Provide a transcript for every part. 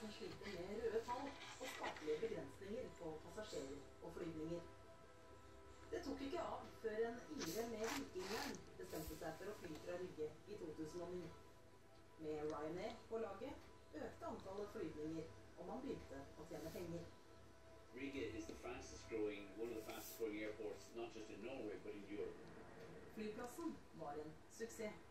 som sliter med røde tall og statlige begrensninger på passasjerer og flyvninger. Det tok ikke av før en ire med Vikingjern bestemte seg for å fly fra Rygge i 2009. Med Ryanair på laget økte antallet flyvninger, og man begynte å tjene penger. Riga is the fastest growing, one of the fastest growing airports, not just in Norway, but in Europe. Flyplassen var en suksess.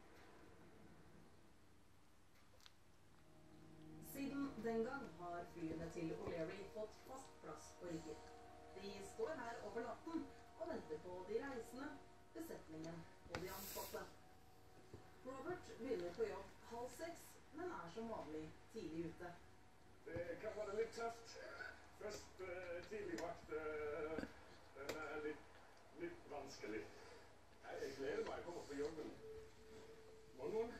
Den gang har flyene til O'Leary fått fast plass på Rygge. De står her over natten og venter på de reisende, besetningen og de ansatte. Robert begynner på jobb halv seks, men er som vanlig tidlig ute. Det kan være litt tøft. Først eh, tidlig vakt eh, den er litt, litt vanskelig. Jeg gleder meg. til å komme på jobben. Morgen, morgen.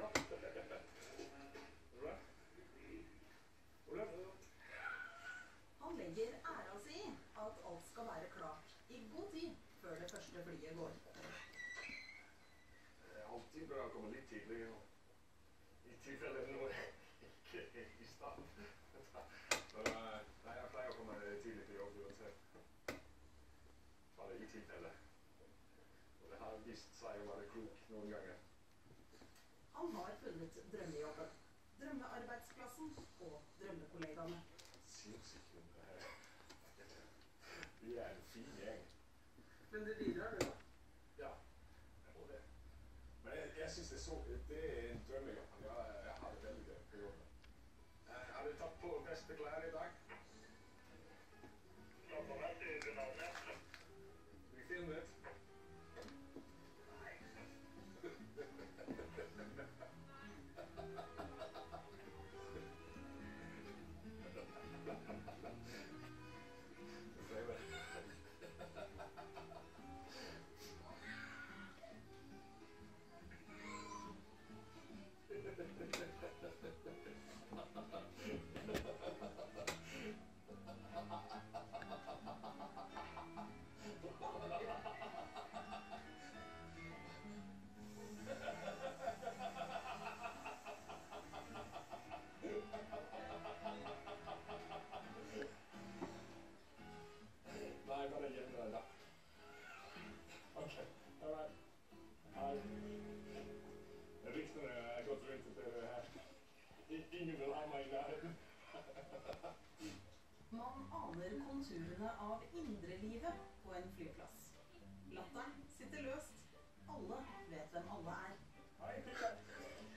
ja. Bra. Olav? Han legger æra si i at alt skal være klart i god tid før det første flyet går. Det er alltid bra å komme litt tidlig. I tilfelle noe ikke er i stand. Eh, Nei, jeg pleier å komme tidlig på jobb uansett. Bare i tilfelle. Og det har vist seg å være klok noen ganger. Han har funnet drømmejobben. Drømmearbeidsplassen og drømmekollegaene. Sinnssykt. Vi er en fin gjeng. Men det bidrar, det, da? Ja, jeg må det. Men jeg, jeg synes det er, så, det er en drømmejobb. Jeg, jeg har det veldig gøy på jobben. Jeg hadde tatt på beste klær i dag. Nei, bare gjemme deg da. Ok, all right. Hei. Ryktene er gått rundt at dere er her. Ingen vil ha meg i nærheten. Man aner konturene av indrelivet på en flyplass. Latteren sitter løst. Alle vet hvem alle er. Hei, Peter.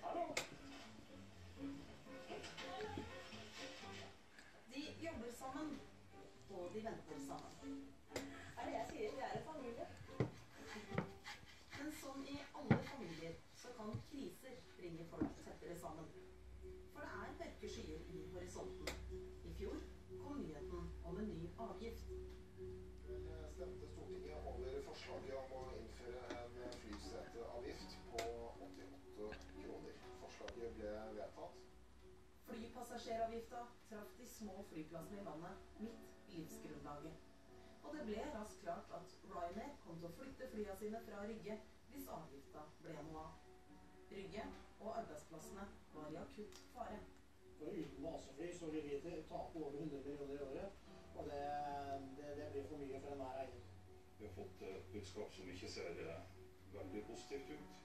Hallo. De jobber sammen, og de venter sammen. Er det jeg sier? Vi er en familie. Men som i alle familier så kan kriser bringe folk tettere sammen. For det er mørke skyer i horisonten. I fjor kom nyheten om en ny avgift. stemte Stortinget over forslaget om å innføre en flyseteavgift på 88 kroner. Forslaget ble vedtatt. Flypassasjeravgifta traff de små flyplassene i landet midt i livsgrunnlaget. Og det ble raskt klart at Ryanair kom til å flytte flyene sine fra Rygge hvis avgifta ble noe av. Rygge og arbeidsplassene var i akutt fare. For uten basefly så vil vi tape over 100 millioner i året. Og det, det, det blir for mye for enhver eier. Vi har fått et budskap som ikke ser eh, veldig positivt ut.